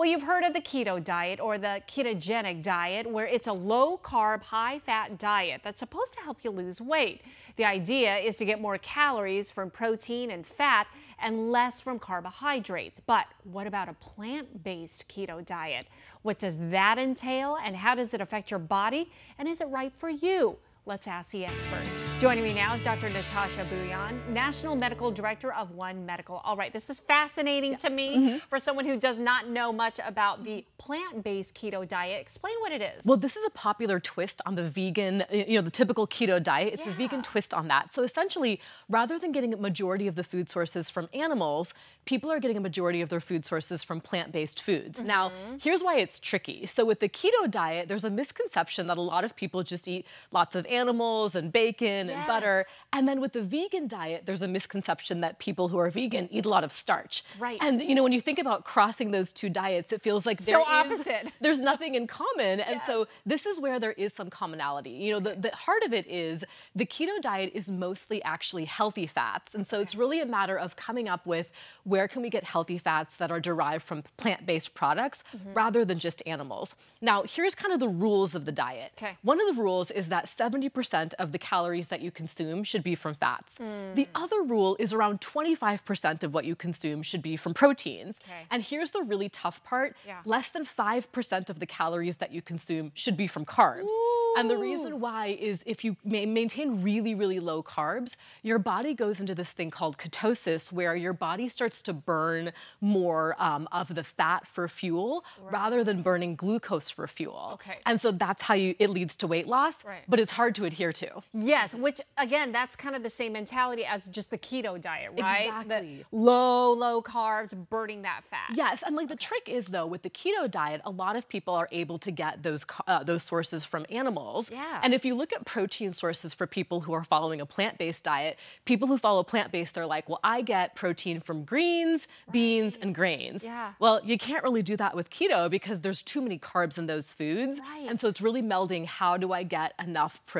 Well, you've heard of the keto diet or the ketogenic diet, where it's a low carb, high fat diet that's supposed to help you lose weight. The idea is to get more calories from protein and fat and less from carbohydrates. But what about a plant based keto diet? What does that entail and how does it affect your body? And is it right for you? Let's ask the expert. Joining me now is Dr. Natasha Bhuyan, National Medical Director of One Medical. All right, this is fascinating yes. to me mm -hmm. for someone who does not know much about the plant-based keto diet. Explain what it is. Well, this is a popular twist on the vegan, you know, the typical keto diet. It's yeah. a vegan twist on that. So essentially, rather than getting a majority of the food sources from animals, people are getting a majority of their food sources from plant-based foods. Mm -hmm. Now, here's why it's tricky. So with the keto diet, there's a misconception that a lot of people just eat lots of animals and bacon yes. and butter. And then with the vegan diet, there's a misconception that people who are vegan eat a lot of starch. Right. And you know, when you think about crossing those two diets, it feels like so opposite. there's nothing in common. yes. And so this is where there is some commonality. You know, the, the heart of it is the keto diet is mostly actually healthy fats. And so okay. it's really a matter of coming up with where can we get healthy fats that are derived from plant-based products mm -hmm. rather than just animals. Now, here's kind of the rules of the diet. Okay. One of the rules is that 70% of the calories that you consume should be from fats. Mm. The other rule is around 25% of what you consume should be from proteins. Okay. And here's the really tough part. Yeah. Less than 5% of the calories that you consume should be from carbs. Ooh. And the reason why is if you maintain really, really low carbs, your body goes into this thing called ketosis where your body starts to burn more um, of the fat for fuel right. rather than burning glucose for fuel. Okay. And so that's how you it leads to weight loss, right. but it's hard to adhere to. Yes, which again, that's kind of the same mentality as just the keto diet, right? Exactly. The low, low carbs, burning that fat. Yes, and like the trick is though, with the keto diet, a lot of people are able to get those uh, those sources from animals. Yeah. And if you look at protein sources for people who are following a plant-based diet, people who follow plant-based, they're like, well, I get protein from greens, right. beans, and grains. Yeah. Well, you can't really do that with keto because there's too many carbs in those foods. Right. And so it's really melding how do I get enough protein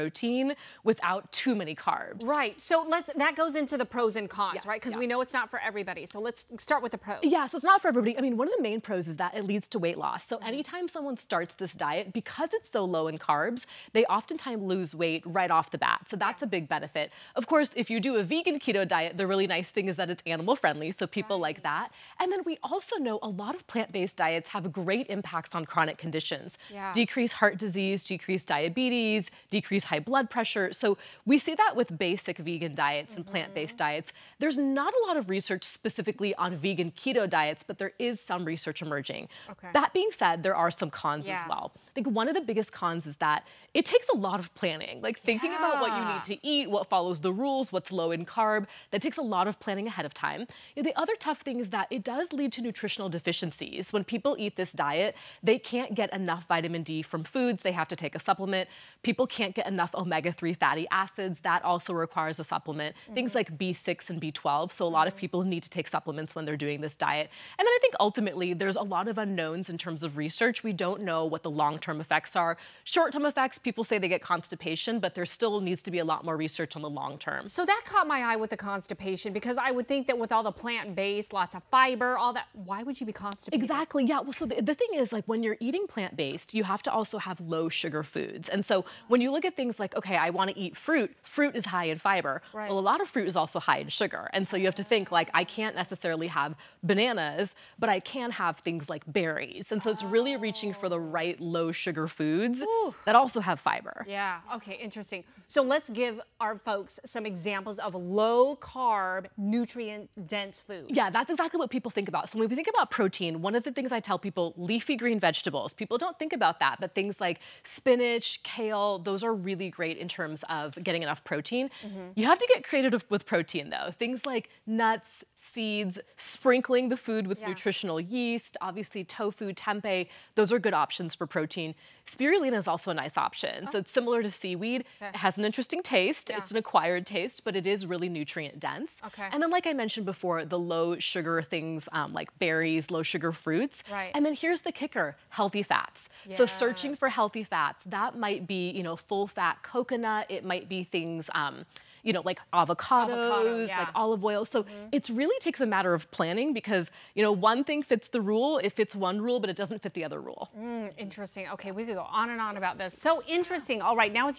without too many carbs. Right. So let's that goes into the pros and cons, yes, right? Because yeah. we know it's not for everybody. So let's start with the pros. Yeah, so it's not for everybody. I mean, one of the main pros is that it leads to weight loss. So mm-hmm. anytime someone starts this diet, because it's so low in carbs, they oftentimes lose weight right off the bat. So that's a big benefit. Of course, if you do a vegan keto diet, the really nice thing is that it's animal friendly, so people right. like that. And then we also know a lot of plant-based diets have great impacts on chronic conditions. Yeah. Decrease heart disease, decrease diabetes, decrease high blood pressure. So we see that with basic vegan diets and mm -hmm. plant-based diets. There's not a lot of research specifically on vegan keto diets, but there is some research emerging. Okay. That being said, there are some cons yeah. as well. I think one of the biggest cons is that it takes a lot of planning, like thinking yeah. about what you need to eat, what follows the rules, what's low in carb. That takes a lot of planning ahead of time. You know, the other tough thing is that it does lead to nutritional deficiencies. When people eat this diet, they can't get enough vitamin D from foods. They have to take a supplement. People can't get enough omega-3 fatty acids. That also requires a supplement. Mm -hmm. Things like B6 and B12. So a lot of people need to take supplements when they're doing this diet. And then I think ultimately there's a lot of unknowns in terms of research. We don't know what the long-term effects are. Short-term effects, people say they get constipation, but there still needs to be a lot more research on the long term. So that caught my eye with the constipation because I would think that with all the plant-based, lots of fiber, all that, why would you be constipated? Exactly, yeah. Well, so the, the thing is like when you're eating plant-based, you have to also have low sugar foods. And so when you look at things like, okay, I want to eat fruit, fruit is high in fiber. Right. Well, a lot of fruit is also high in sugar. And so you have to think like, I can't necessarily have bananas, but I can have things like berries. And so it's really reaching for the right low sugar foods that also have fiber. Yeah, okay, interesting. So let's give our folks some examples of low carb, nutrient dense food. Yeah, that's exactly what people think about. So when we think about protein, one of the things I tell people, leafy green vegetables, people don't think about that, but things like spinach, kale, those are really great in terms of getting enough protein. Mm -hmm. You have to get creative with protein though. Things like nuts, seeds, sprinkling the food with yeah. nutritional yeast, obviously tofu, tempeh, those are good options for protein. Spirulina is also a nice option. Oh. So it's similar to seaweed. Okay. It has an interesting taste. Yeah. It's an acquired taste, but it is really nutrient dense. Okay. And then like I mentioned before, the low sugar things um, like berries, low sugar fruits. Right. And then here's the kicker, healthy fats. Yes. So searching for healthy fats, that might be, you know, full fat coconut. It might be things, um, you know, like avocados, Avocado, yeah. like olive oil. So mm-hmm. it really takes a matter of planning because, you know, one thing fits the rule, it fits one rule, but it doesn't fit the other rule. Mm, interesting. Okay, we could go on and on about this. So interesting. All right, now it's